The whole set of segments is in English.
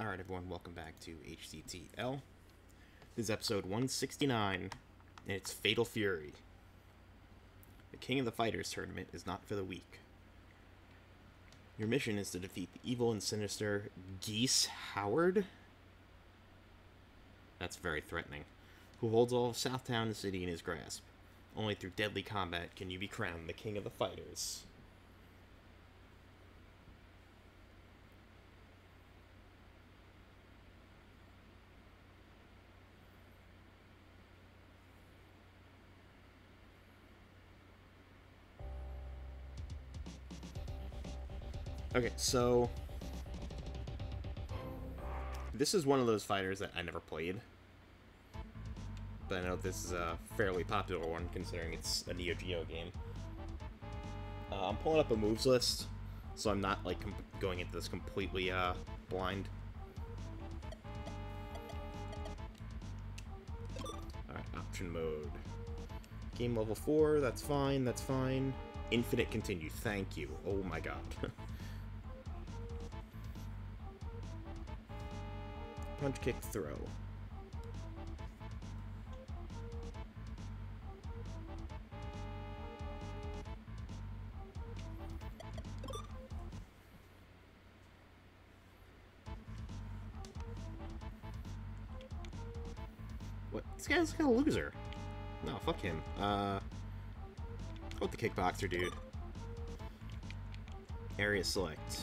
Alright, everyone, welcome back to HDTL. This is episode 169, and it's Fatal Fury. The King of the Fighters tournament is not for the weak. Your mission is to defeat the evil and sinister Geese Howard? That's very threatening. Who holds all of Southtown and the City in his grasp. Only through deadly combat can you be crowned the King of the Fighters. Okay, so this is one of those fighters that I never played, but I know this is a fairly popular one considering it's a Neo Geo game. Uh, I'm pulling up a moves list, so I'm not like going into this completely uh, blind. Alright, option mode. Game level 4, that's fine, that's fine. Infinite continue, thank you. Oh my god. punch, kick, throw. What? This guy's of a loser. No, fuck him. Uh, go with the kickboxer, dude. Area select.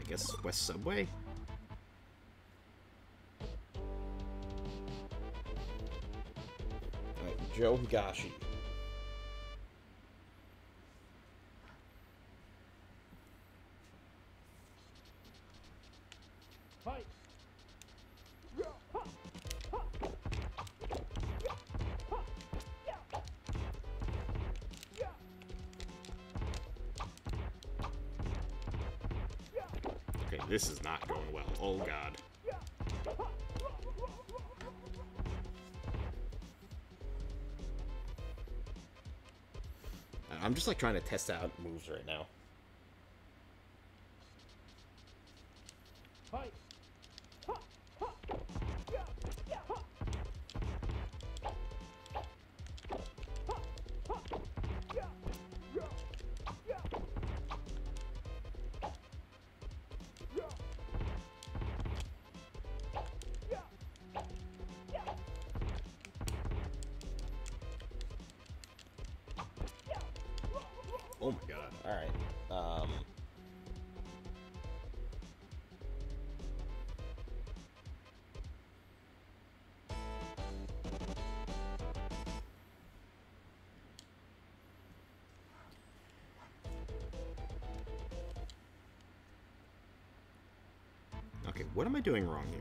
I guess West Subway? Joe Higashi. This is not going well. Oh god. I'm just like trying to test out moves right now. Okay, what am I doing wrong here?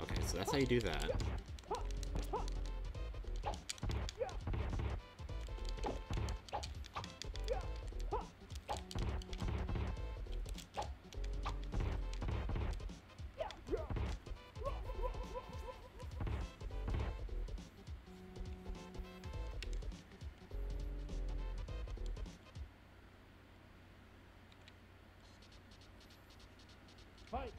Okay, so that's how you do that. Fight!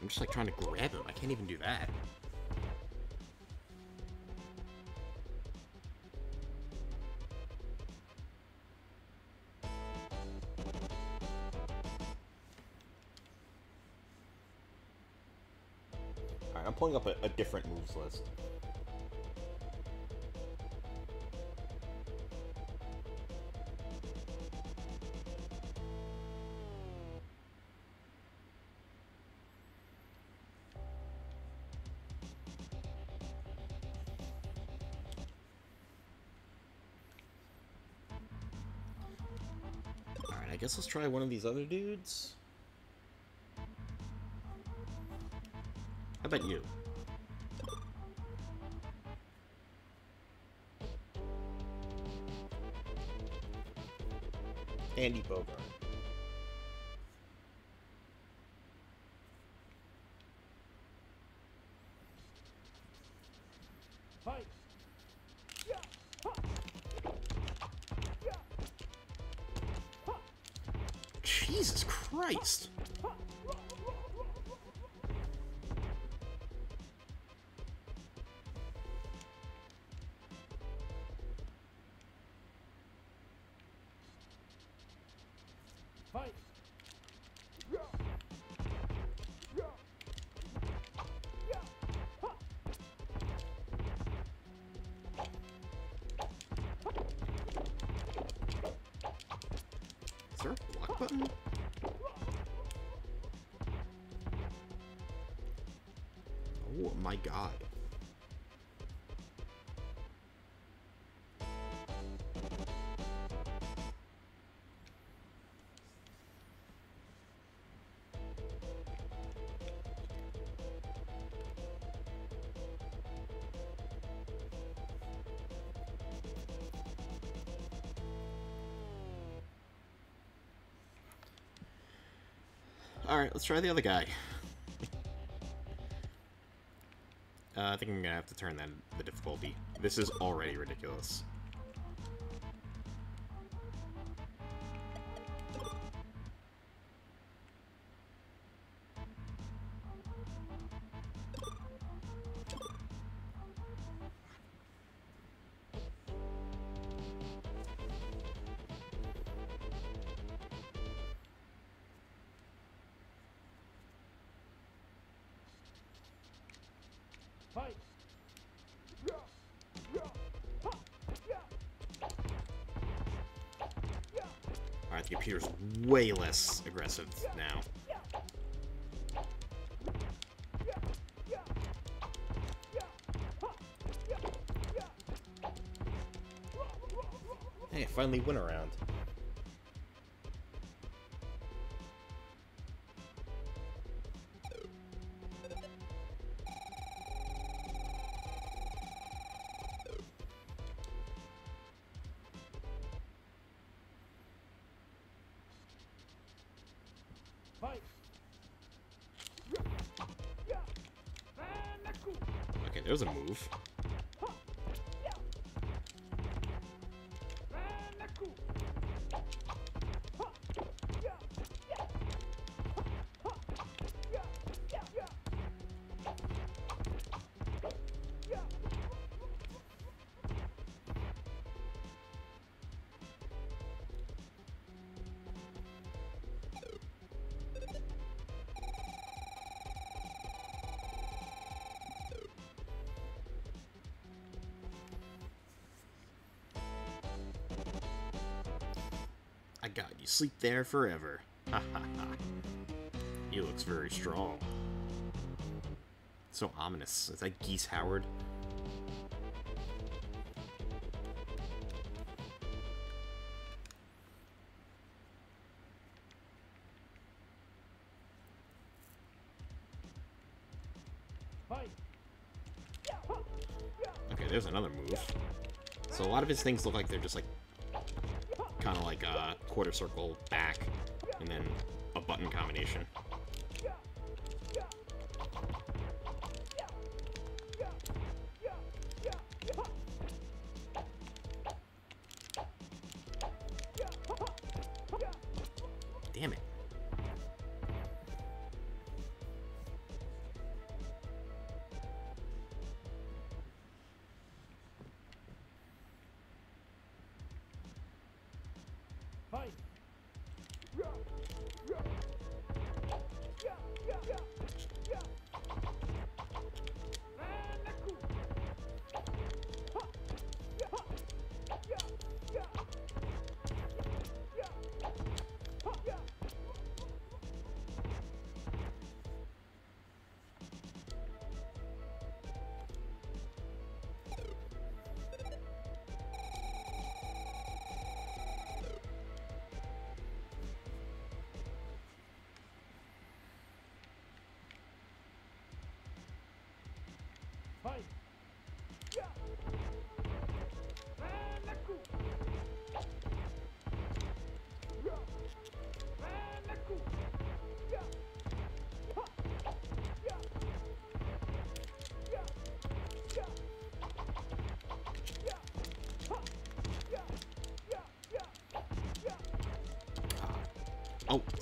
I'm just like trying to grab him. I can't even do that. pulling up a, a different moves list. Alright, I guess let's try one of these other dudes. How about you? Andy Bogard. There a block button? Oh my god. Alright, let's try the other guy. uh, I think I'm gonna have to turn that the difficulty. This is already ridiculous. Alright, the computer's way less aggressive now. Hey, I finally went around. I got you sleep there forever. Ha ha ha. He looks very strong. So ominous. Is that Geese Howard? Okay, there's another move. So a lot of his things look like they're just like kind of like a quarter circle back and then a button combination.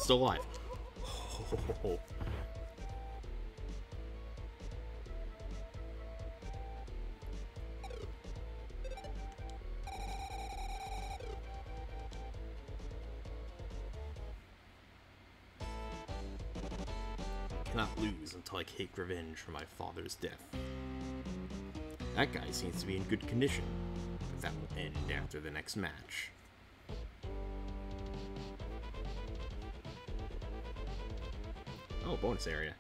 Still alive. Oh. Cannot lose until I take revenge for my father's death. That guy seems to be in good condition, but that will end after the next match. Oh, bonus area.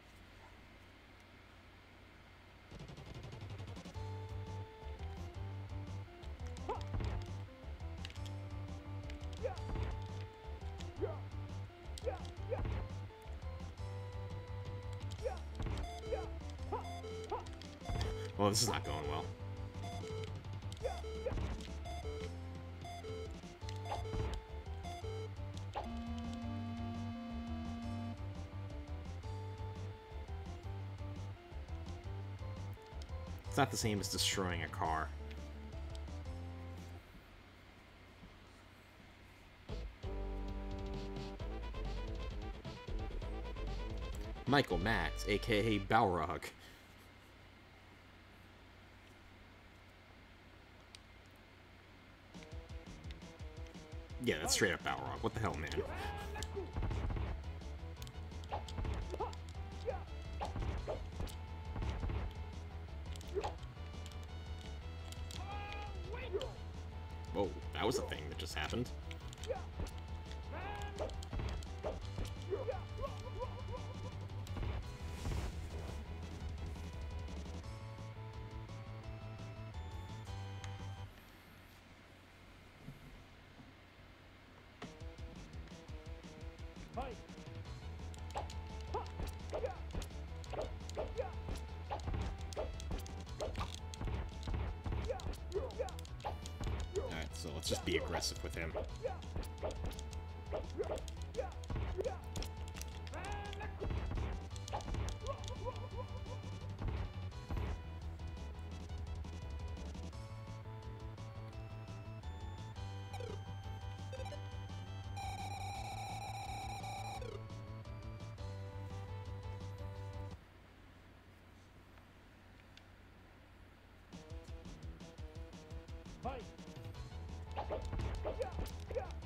Not the same as destroying a car. Michael Max, aka Balrog. Yeah, that's straight up Balrog. What the hell, man? Was a thing that just happened. Aggressive with him. Fight! Fuck.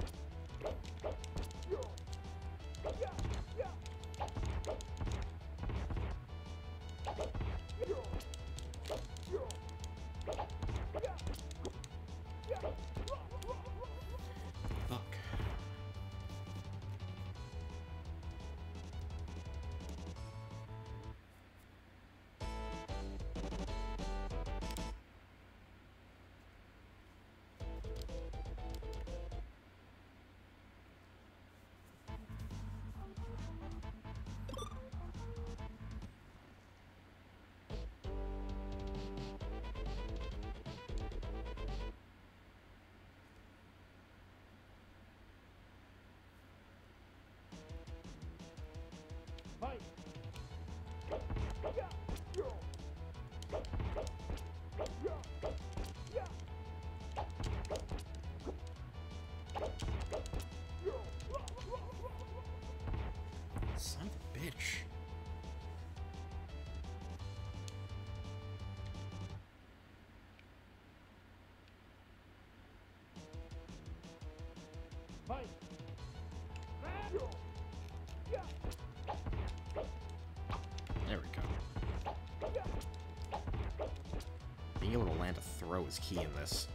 There we go. Being able to land a throw is key in this.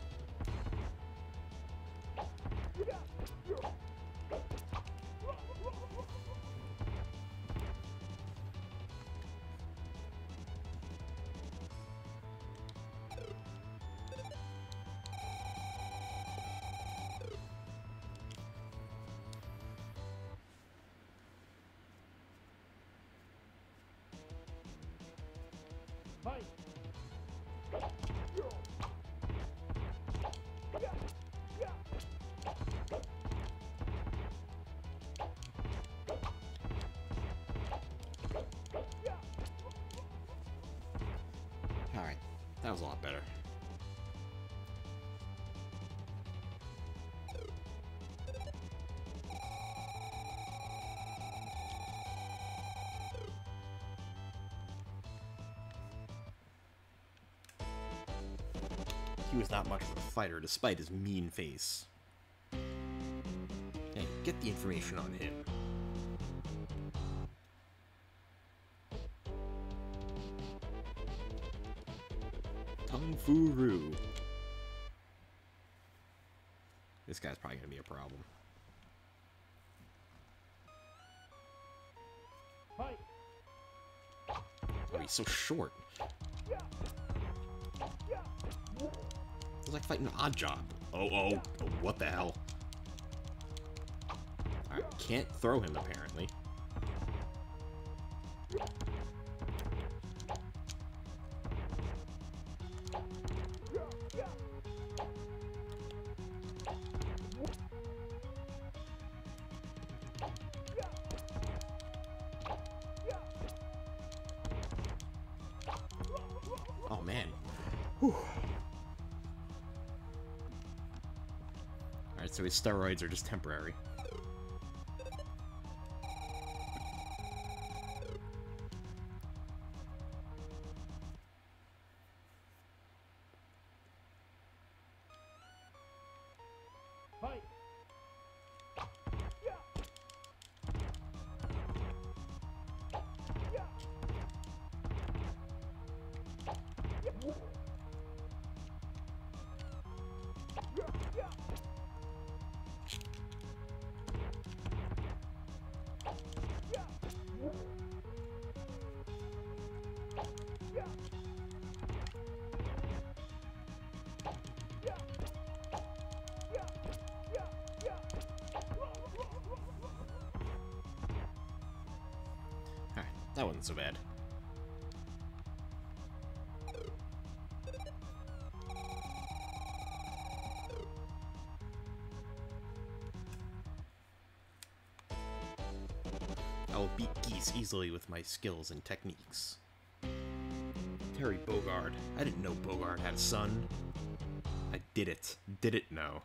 Fight! Alright, that was a lot better. Was not much of a fighter despite his mean face. Hey, get the information on him. Tung Fu Ru. This guy's probably gonna be a problem. Fight! Oh, he's so short. It's like fighting an Oddjob. Oh, oh, oh, what the hell? I can't throw him, apparently. Steroids are just temporary. That wasn't so bad. I will beat Geese easily with my skills and techniques. Terry Bogard. I didn't know Bogard had a son. I did it. Did it know.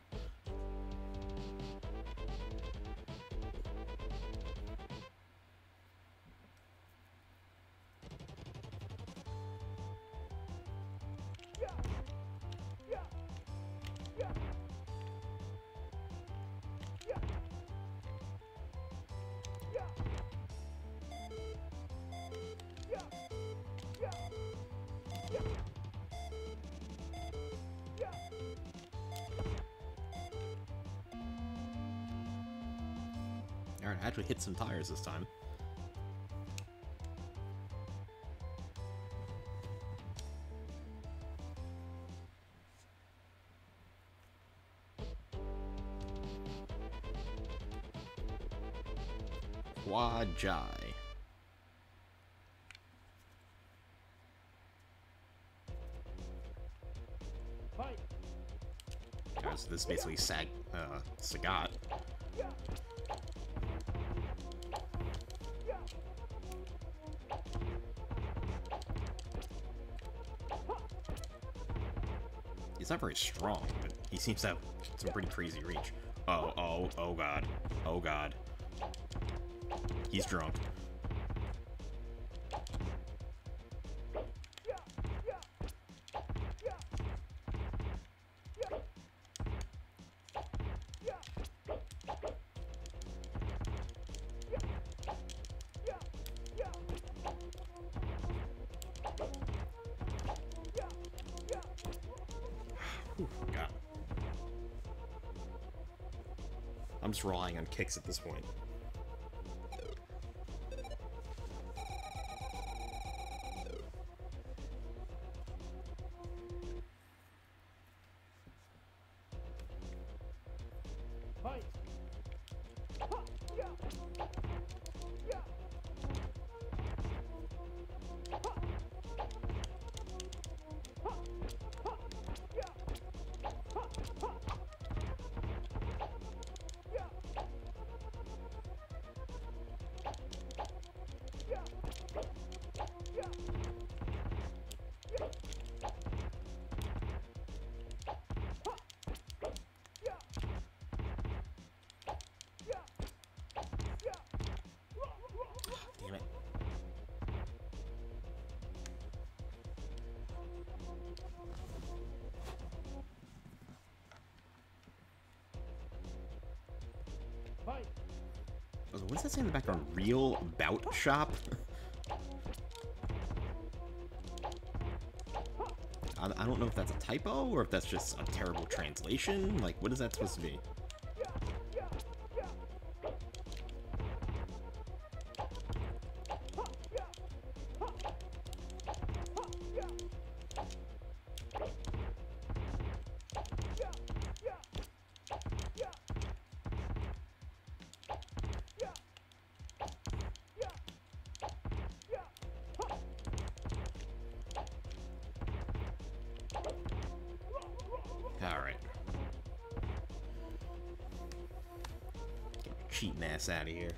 I actually hit some tires this time. Hwa Jai. Fight! This is basically Sag, uh, Sagat. He's not very strong, but he seems to have some pretty crazy reach. Oh, oh, oh god. Oh god. He's drunk. Kicks at this point. Oh, What does that say in the background? Real bout shop? I, I don't know if that's a typo or if that's just a terrible translation. Like, what is that supposed to be? Cheating ass out of here.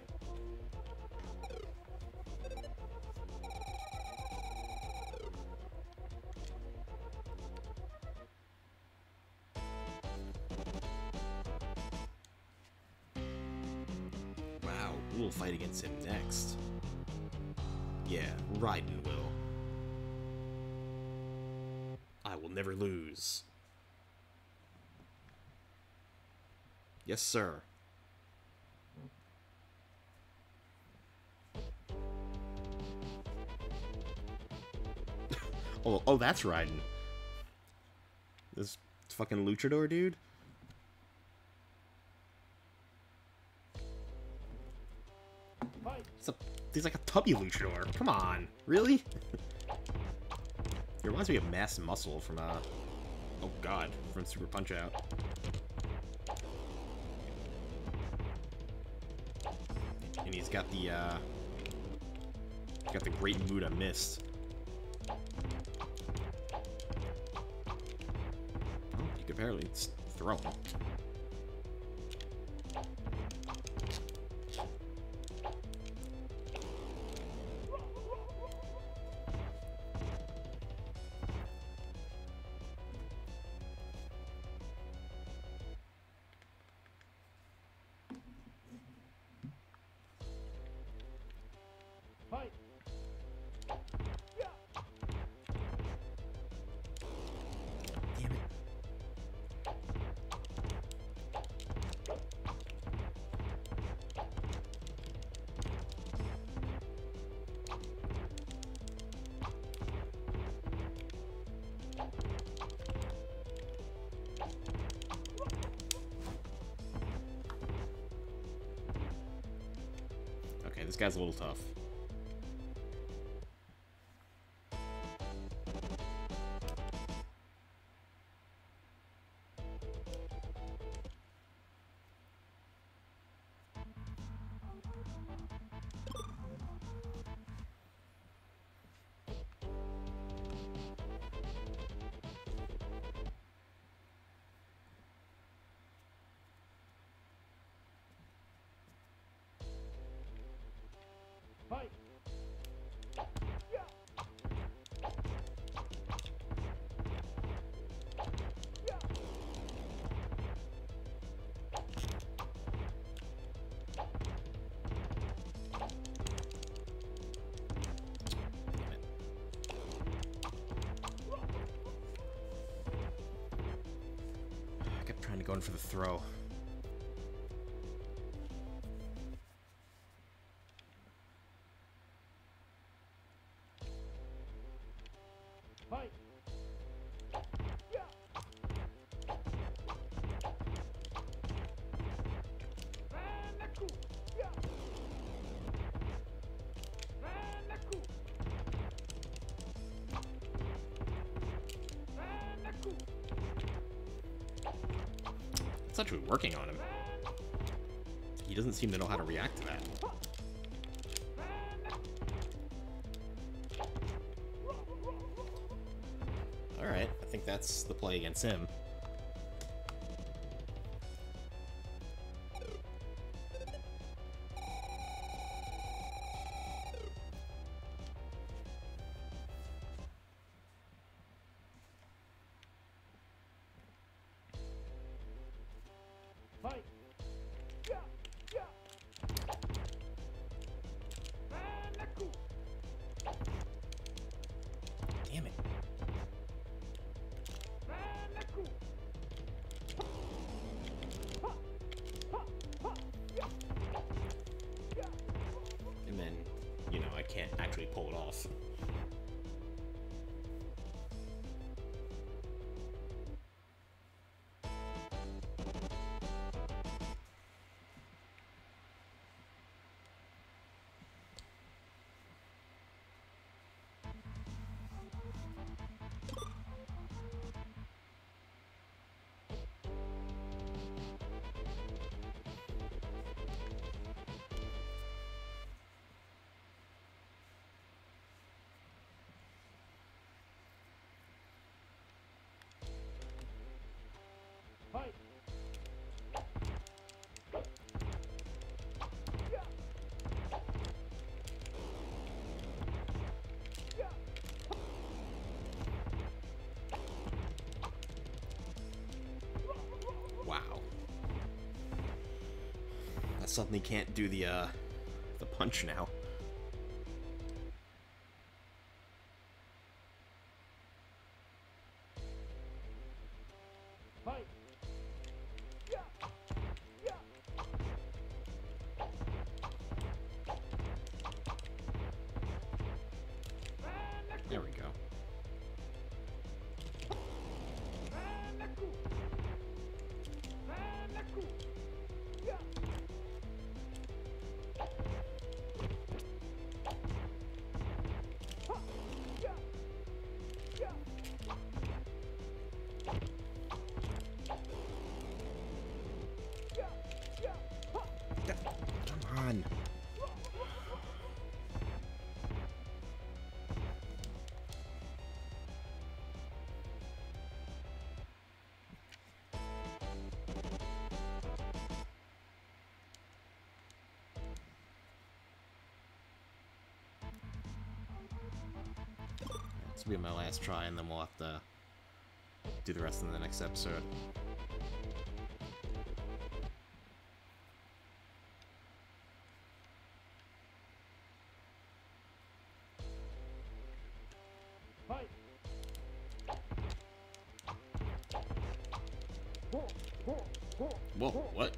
Wow, will fight against him next? Yeah, Raiden will. I will never lose. Yes, sir. Oh, oh, that's Raiden. This fucking luchador dude. A, he's like a tubby luchador. Come on, really? he reminds me of Mass Muscle from uh, oh god, from Super Punch Out. And he's got the uh, got the Great Muta Mist. You could barely this guy's a little tough. Fight. I kept trying to go in for the throw. Working on him. He doesn't seem to know how to react to that. Alright, I think that's the play against him. Suddenly can't do the uh the punch now. Be my last try, and then we'll have to do the rest in the next episode. Whoa, what?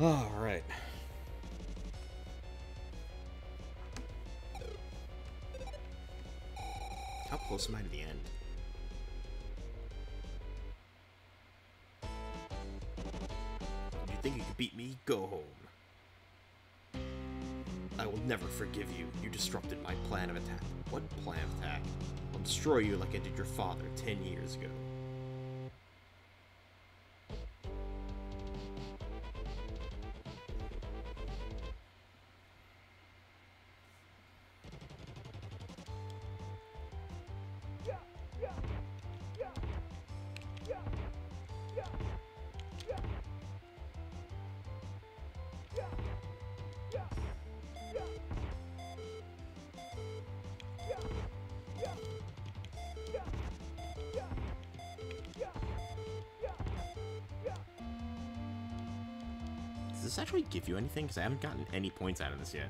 Alright. How close am I to the end? You think you could beat me? Go home. I will never forgive you. You disrupted my plan of attack. What plan of attack? I'll destroy you like I did your father ten years ago. this actually give you anything? Because I haven't gotten any points out of this yet.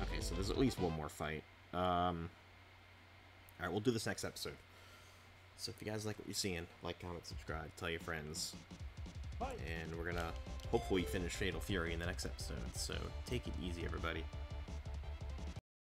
Okay, so there's at least one more fight. Um, Alright, we'll do this next episode. So if you guys like what you're seeing, like, comment, subscribe, tell your friends. And we're gonna hopefully finish Fatal Fury in the next episode. So take it easy, everybody.